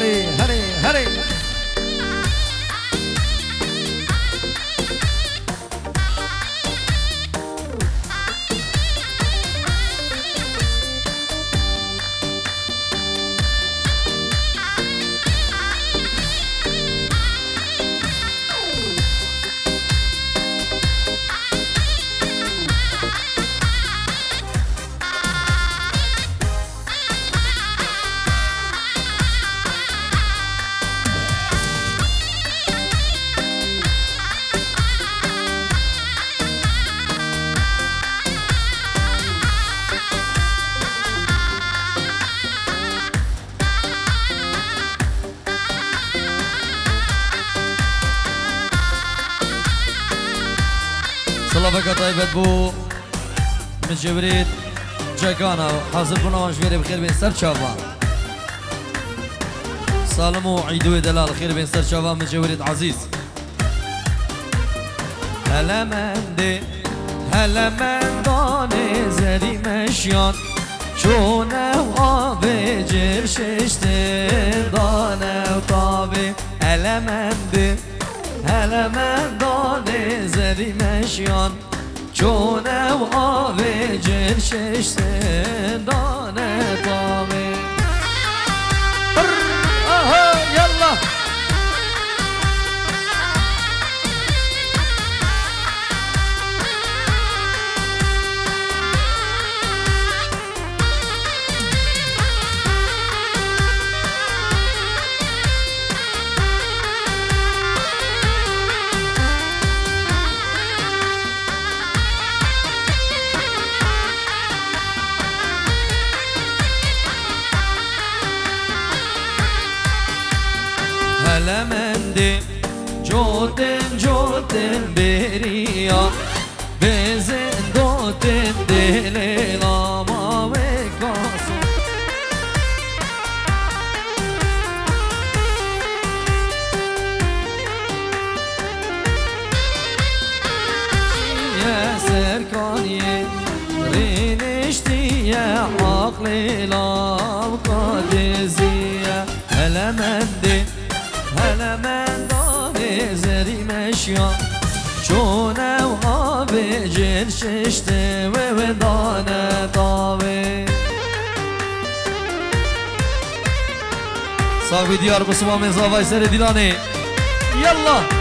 هري که جگانا حاضر بناوانش بیره بخیر بین سر چاوا سالم و عیدو دلال. خیر بین سر چاوان. مجورید عزیز. هلمنده هلمندان زری مشیان چون او آب جب ششته دانه و تابه من هلمندان زری مشیان جونم آب جنشش دانه دامه. هلا من دي جوتن جوتن بريا بزن دوتن دليلا ما وكاسو يا سركانية رينشتي يا عقلي لا من دي هلا من دانه زریمش یا. چونم آب جل ششته و دانه داوه صاحب دیار قصبا مزاوای سر دیلانه یالله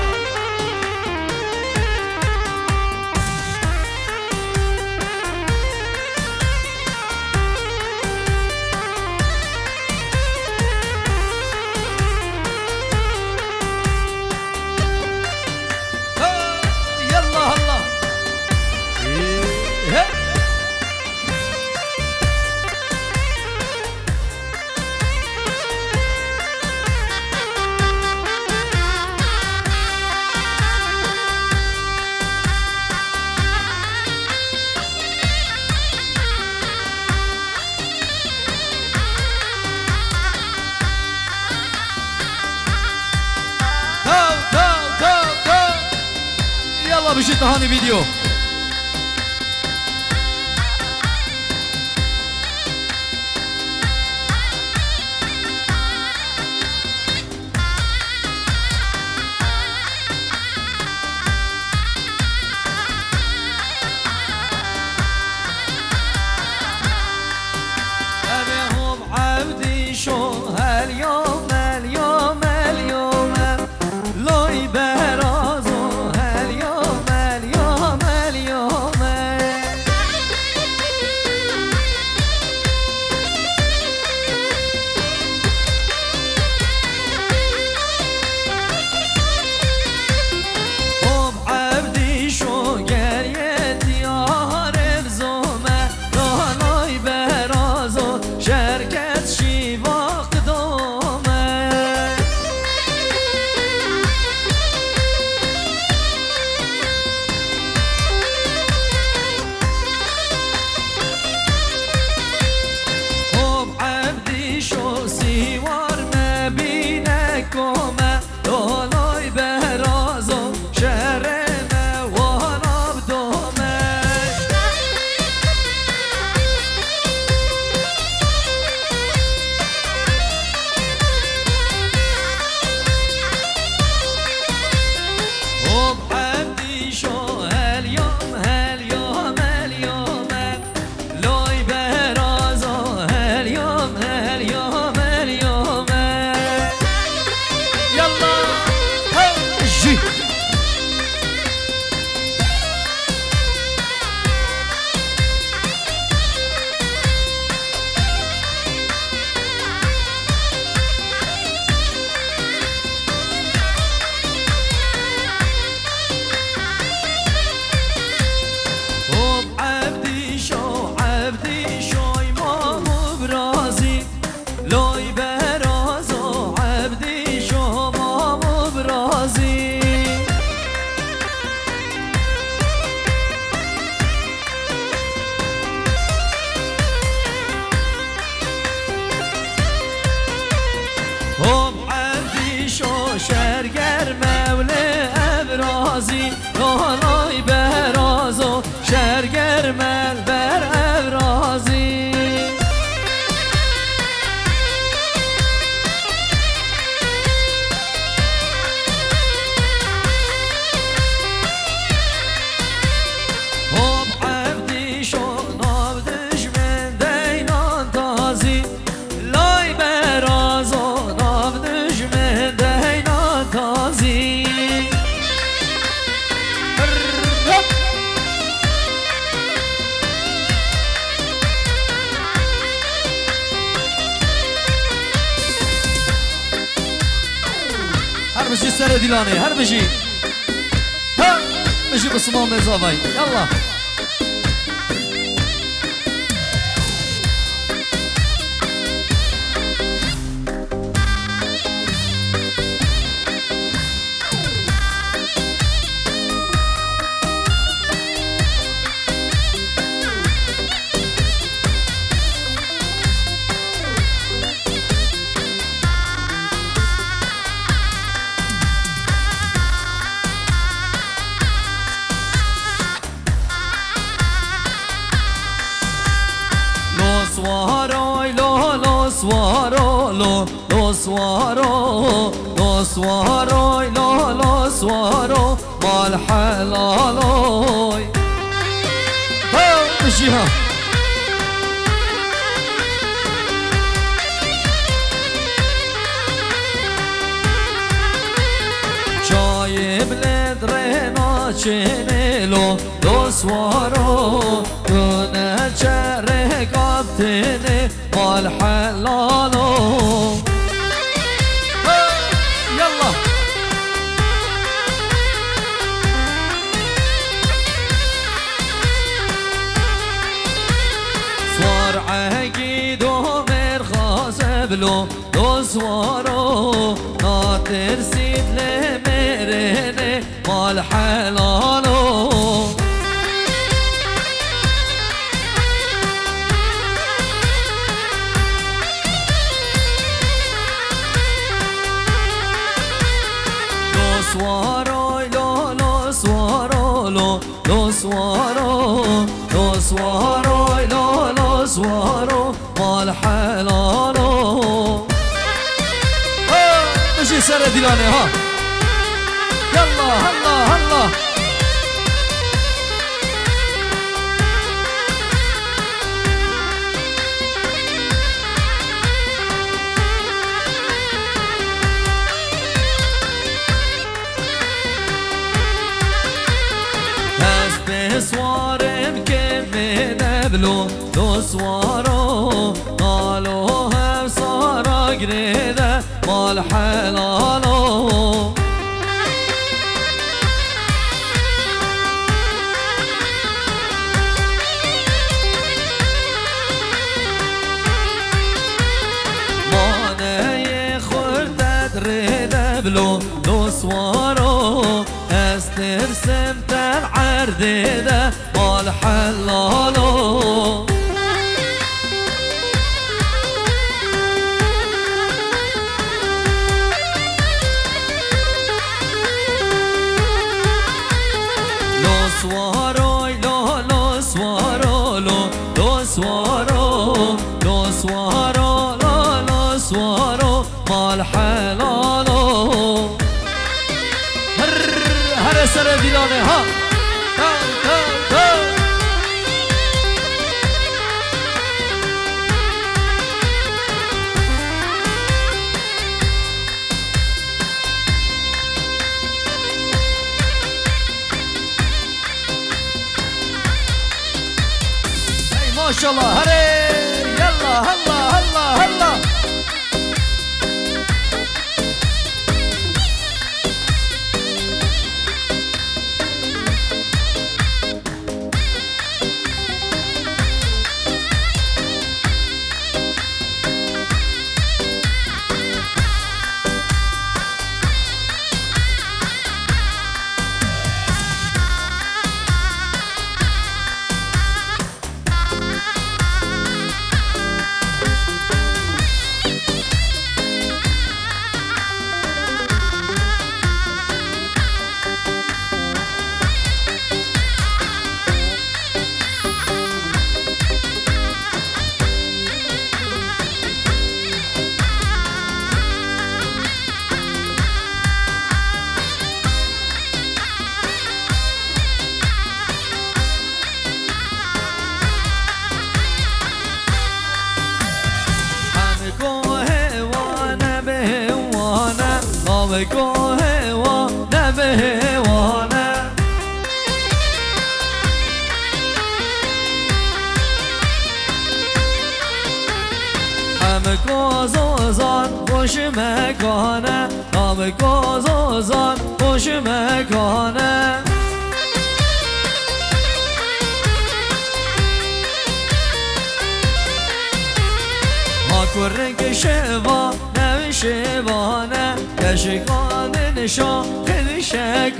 دیلانه هر بشي ها بشي بسمان مزاوي يلا لو سوارو لو لو سوارو مال حلالوي ها مشي ها شايب لدرينا چنلو لو سوارو كنا چره قابتني مال حلالو قبلو دوزوارو ناترسید لمرنه مال سر دیلانه ها. يلا هلا هلا. سوارم که می نبلو دو سوارو قالو هم سارا مال حلالو مانه خورد رده بلو دو سوارو استرسم تل عرده مال حلالو. دیلانه ها. ما شاء الله هري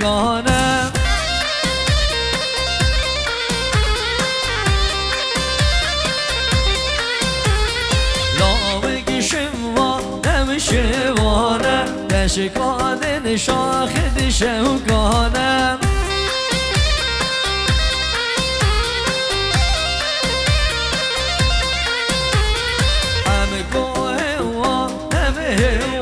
شکانه شوانه نشکان شاخد شوکانه همه گوه و همه کنریه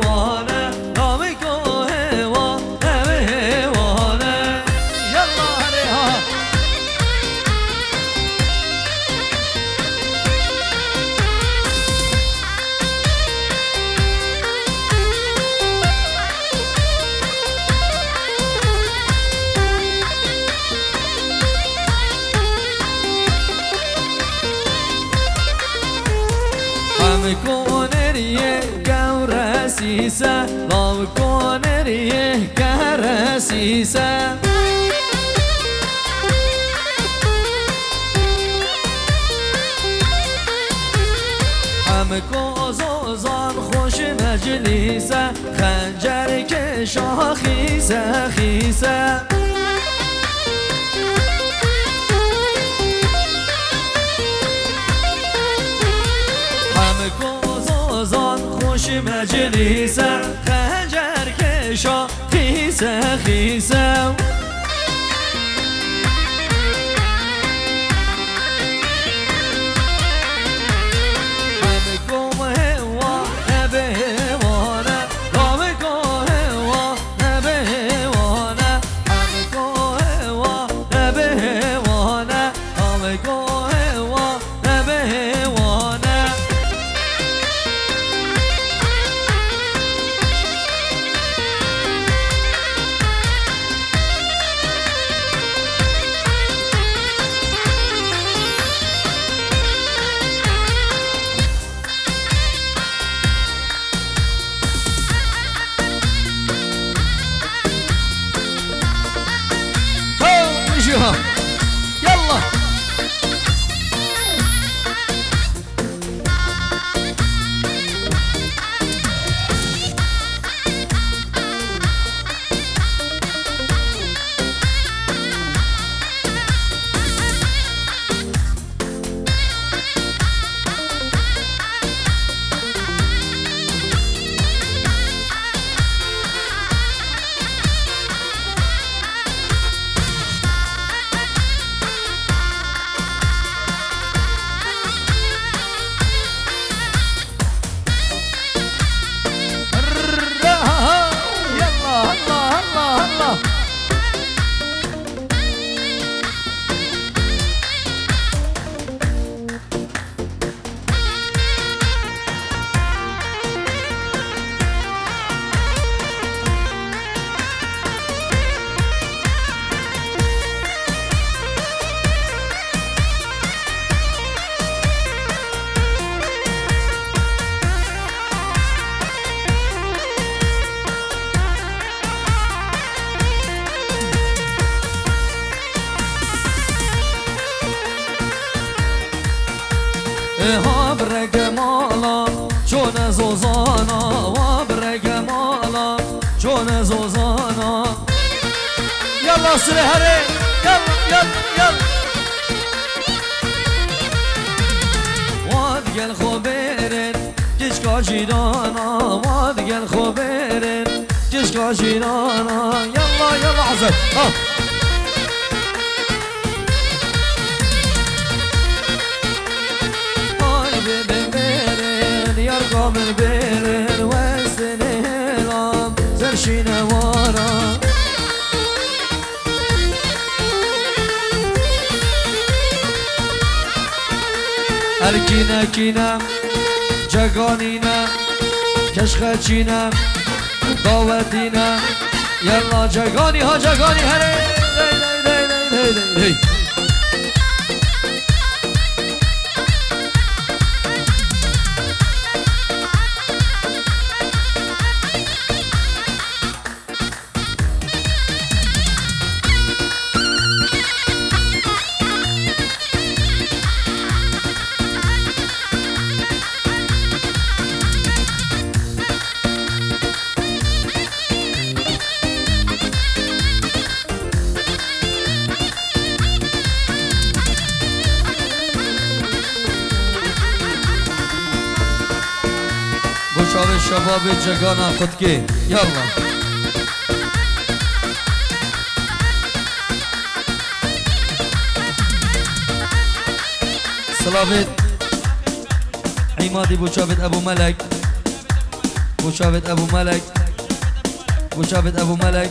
شاه خیزه خیزه همه گازازان خوش مجلیسه خنجر کشا خیزه خیزه خوبرن کشکا جیرانا یلا یلا عزت من بير وسن هلام زرشين وارا. اركينا كينا چگانینم کشخه چینم داوتینم یلا جگانی ها جگانی هره دی دی دی دی دی دی دی شباب جگانا خودکی یالا سلامت عمادي بوشافت ابو ملك بوشافت ابو ملك بوشافت ابو ملك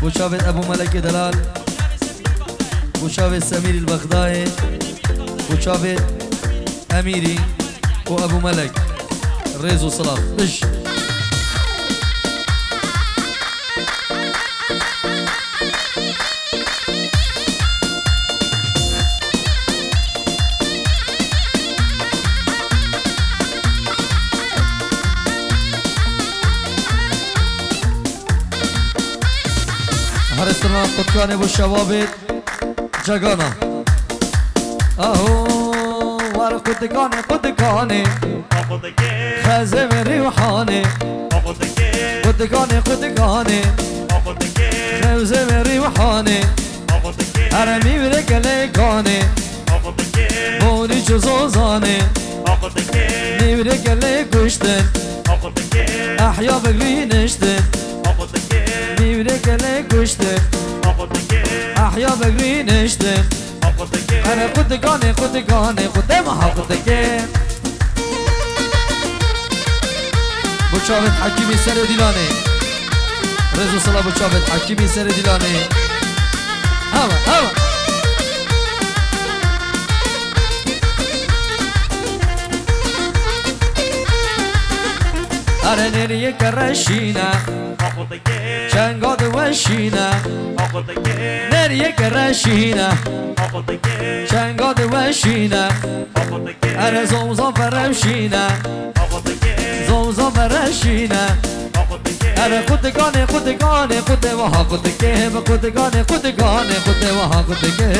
بوشافت ابو ملك دلال بوشافت سمير البغدادي بوشافت اميري وابو ملك ريزو صلاح بش هرستنا قطكاني والشوابط جاگانا اهو خودگانه خودگانه خزم روحانه خودگانه خودگانه خزم روحانه کلی بره گلگانه بوری جزوزانه نیبره گله کشتن احیا بگلی نشتن نیبره گله کشتن احیا بگلی نشتن خودگه آره خودگانه خودگانه خود ما خودگه بچابت حکیمی سر دیلانه رزو سلا بچابت حکیمی سر دیلانه هوا هوا اره نریه کرشینه چنگاد وشینه نریه کرشینه چنگاد وشینه اره زوزا فرمشینه زوزا فرشینه اره خودگانه خودگانه خود وها خودگه به خودگانه خودگانه خود وها خودگه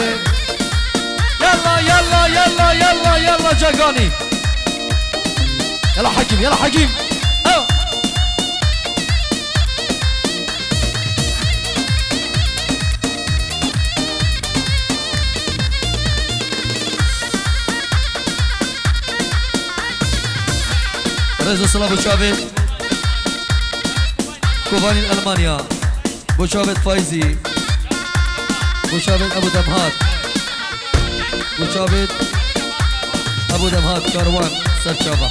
يلا يلا يلا يلا يلا جاگانی يلا حكيم يلا حكيم أو. رضا صلاح بوشابت كوفاني ألمانيا بوشابت فايزي بوشابت أبو دمهات بوشابت أبو دمهات كاروان سرشابة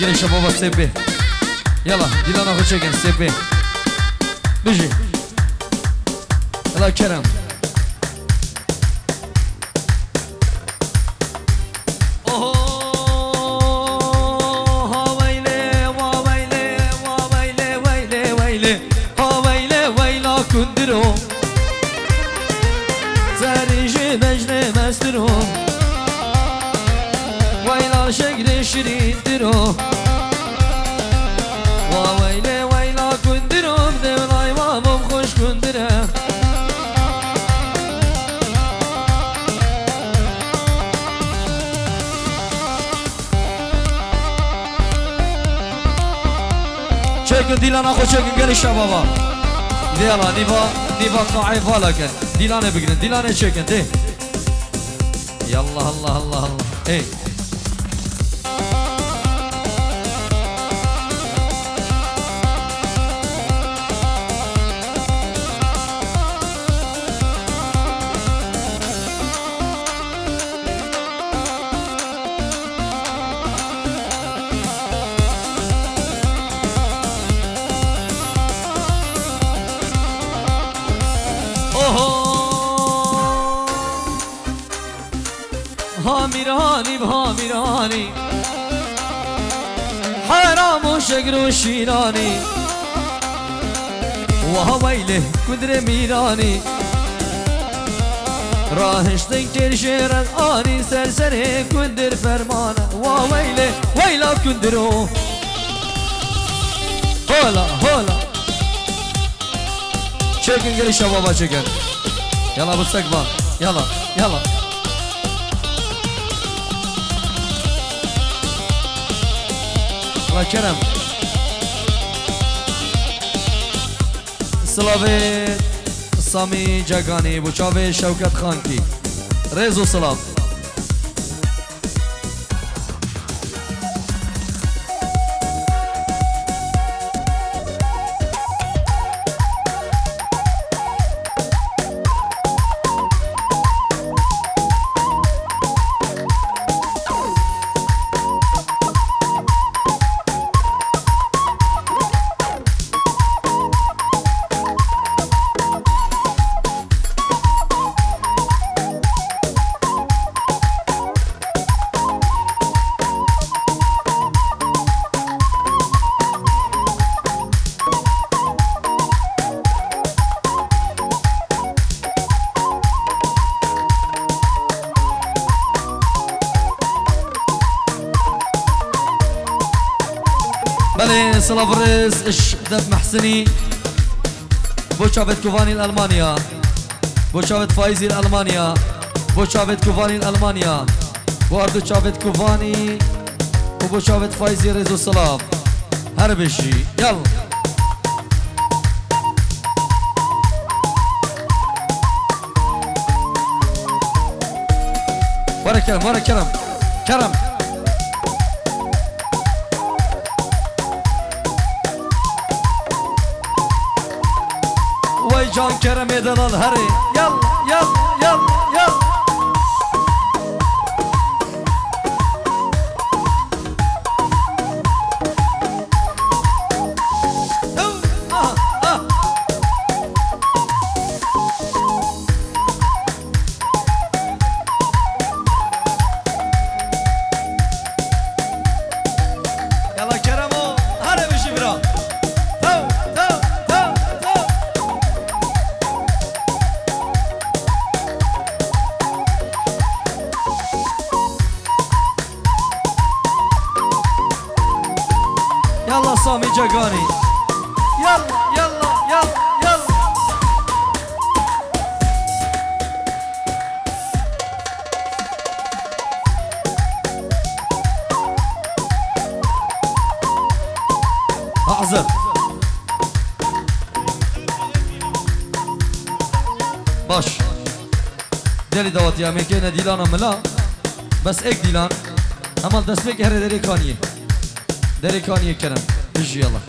Gençe baba sepi Yala Dilan'a hoş çekin sepi Bici Yala Kerem. Gündür o Zerrinci mecne mestir o şirindir o. Va veyle veyla gündür o Devin ayvamım hoş gündür Çekin dilana hoş çekin gel işte baba. Diyala diva diva kaif alaken Dilane biginin dilane çekin de. Yallah Allah Allah Allah. Ey. هامیرانی هامیرانی حرام و شگر و شیرانی و ویله کدر میرانی راهش تنکر شیرد آنی سرسر کندر فرمانه و ویله ویلا کندرو هولا هولا چکن گری شبابا چکن يلا بالسقفة يلا يلا الله كرم سلاوي سامي جاگانی بوچاوي شوكت خانكي ريزو سلام سلافرز إش دب محسني. بوشافت كوفاني الالمانيا بوشافت فايزي الالمانيا بوشافت كوفاني الالمانيا بواردو شافت كوفاني. وبوشافت فايزي ريزو سلاف. هربشي يلا. ورا كرم ورا كرم كرم جان کرم دلال هری یل دلی دوات یا میکنه دیلان ملا بس ایک دیلان اما دست بک هر دری کانیه دری کانیه کرم أجي يلا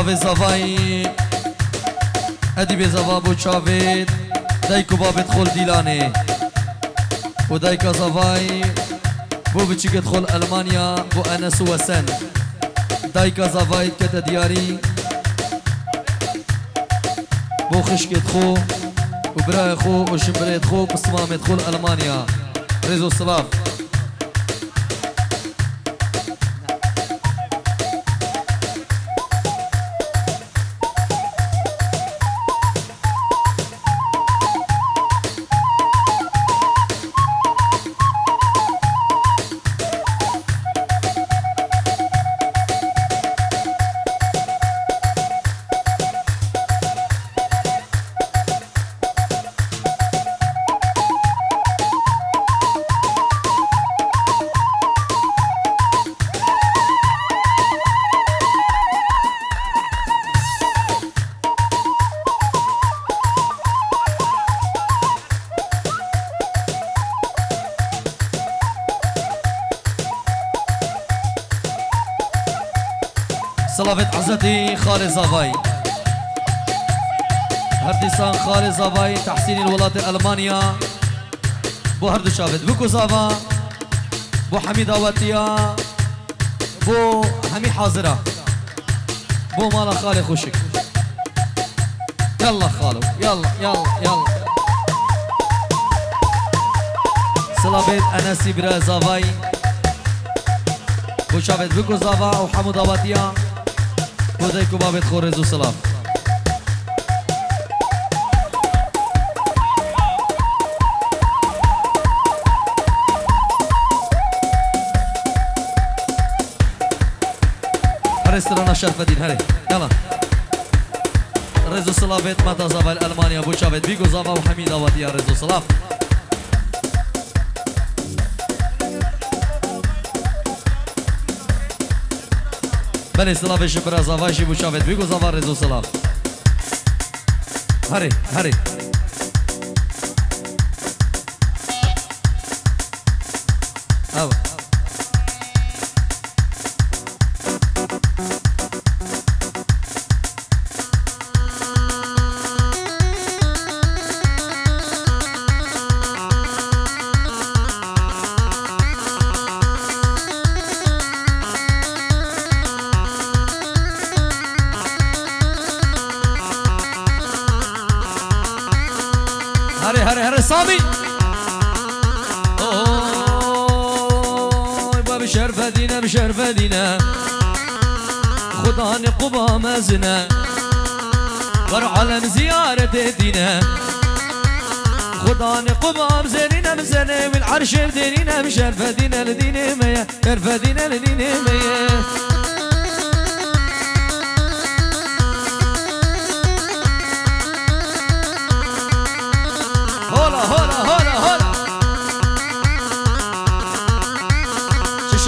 هره سلاوی زوای ادی به زوابو چاوید دایکو بابت خول دیلانه. و دایکا زوای بو بچی خول المانیا بو انس و سن. دایکا زوای کت دیاری. بو خشکت خو و برای خو و شمبرت خو بسمامت خول المانیا. رزو سلاف خالد زافاي هردستان خالد زافاي تحسين الولايات الألمانيا بو هردو شافت بكو زافا بو حميد آواتيا بو همي حاضرة بو مالا خالي خوشك. يلا خالو يلا يلا يلا. صلافت أنسي برا زافاي بو شافت بكو زافا وحمود آواتيا. خدایکو بابت خورز و سلام رستوران شرف الدين هري يلا رزو صلافت متا زاوا المانيا بو شافت بيجو زاوا وحميد اودي Bere se lave și prea zava și bușa vedvigo zava rezo se lave. Hare, hare! هره هره هره سامي أوه باب شرف دينا بشرف دينا. خدا نقبا مزنا بر عالم زيارة دينا. خدا نقبا مزنينا مزنا من عرش دينينا بشرف دينا لدينا ميا شرف دينا لدينا ميا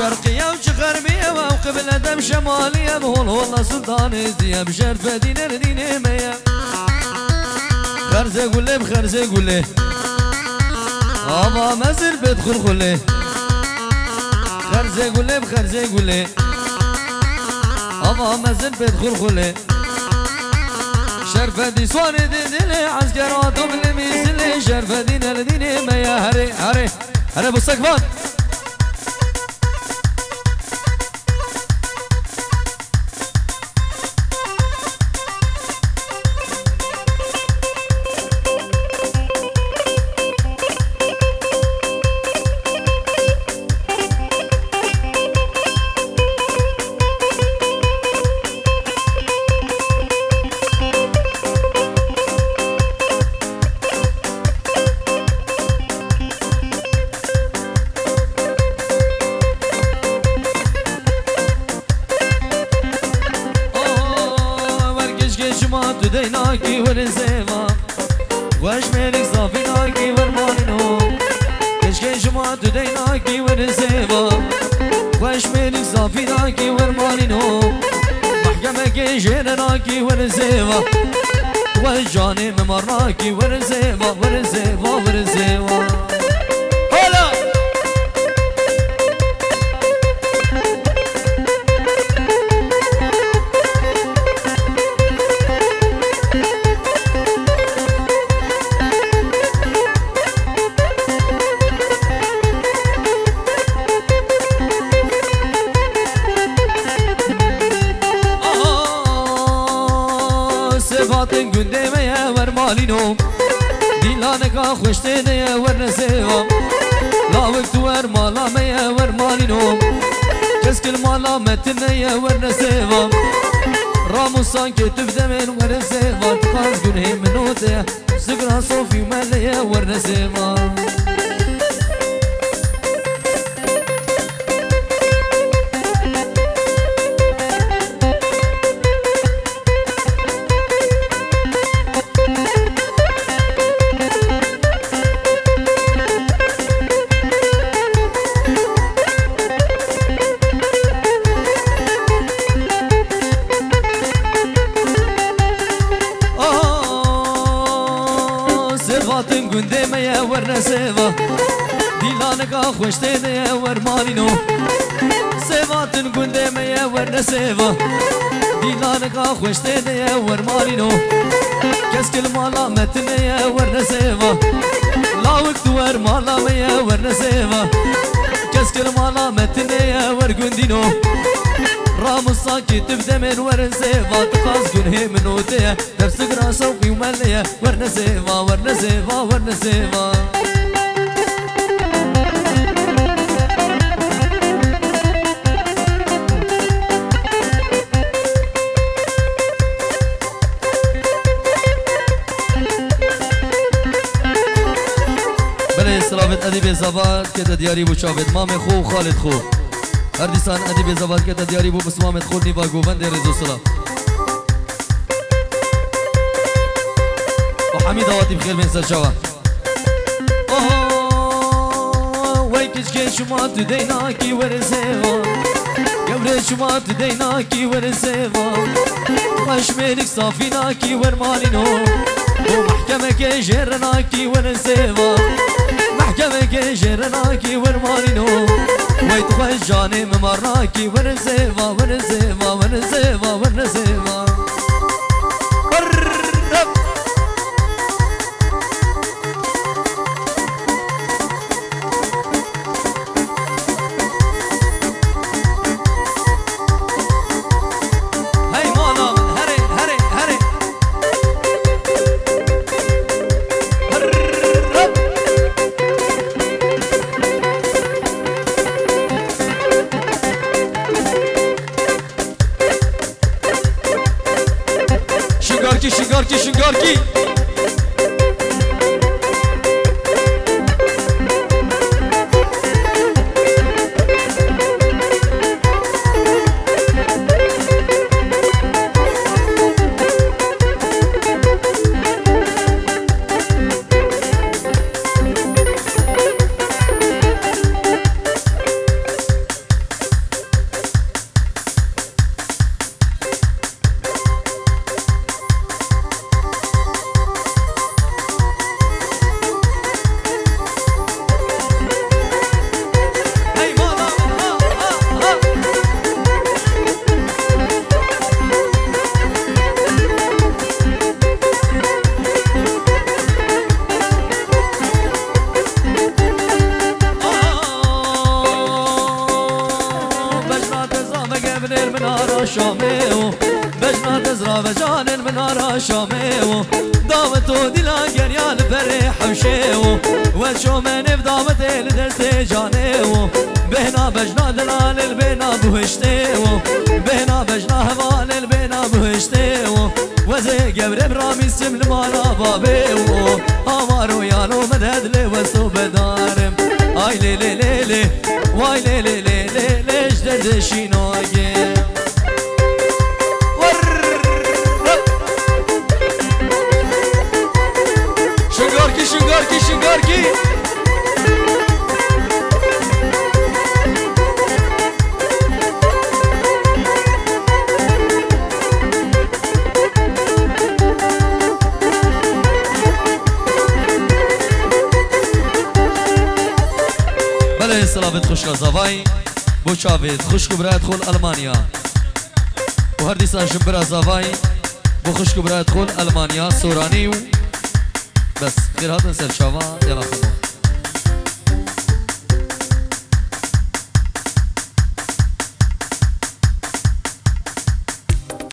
شرقية وشي غربية وقبل دم شمالية بهول والله سلطان زيا بشرف دينا لدينا ميا خرزة قولي بخرزة قولي. آبا مزر بدخل خلي خرزة قولي بخرزة قولي. آبا مزر بدخل خلي شرفة دي سواني دي دلي عسكراتهم اللي ميزلي. شرفة دينا لديني ما يا هري هري هري ابو السقفان ميا ورمالينو ديلانك خوشتني ورنسيوا لا وقت ور مالا ميا ورمالينو كسكل مالا متنيا ورنسيوا راموسان كتب دمين ورنسيوا تقاس قنهم منوتي سقرا صوفي ماليا ورنسيوا ده ور مالینو سواتن گنده میه ور نسیوا دیلان کا خوشته ده ور مالینو کس کل مالا متنه ور نسیوا لاوک تو ور مالا میه ور نسیوا کس کل مالا متنه ور گندینو رامصا كتب دمن ورنسيفا تقاس قنهي منو تيه نفسك راسو في مليه ورنسيفا ورنسيفا ورنسيفا ادیب زباد که دیاری بو چاوید مام خو خالد خو هر دیسان ادیب زباد که دیاری بو بسمامت خو نیوا گوبند رزو سلام و حمید آواتی بخیر من سر شوا وای کشکه شما تو دینا کی ورزه گوره شما تو دینا کی ورزه خشمینک صافینا کی ورمانینو و محکمه که جرنا کی ورزه محكمك جرناكي ورمانينو ويتخش جاني ممرناكي ورزيفا ورزيفا ورزيفا ورزيفا بجنا تزرا و جان المنارا شامه و دامت و دلا گریان بر حوشه و و شومن بدامت الدرس جانه و بهنا بجنا دلال البنا بهشته و بهنا بجنا هوان البنا بهشته و وزي قبر برامي سم لمانا بابي و آوارو يالو مدد لي وسو بدارم آي لي لي لي لي واي لي لي لي لي ليش دردشينو Gorki چاوید خوش برایت خول المانیا و هر دیسان شمبرا زاوای بو خوش برایت خول المانیا و بس خير هذا نسال شباب يلا خذوا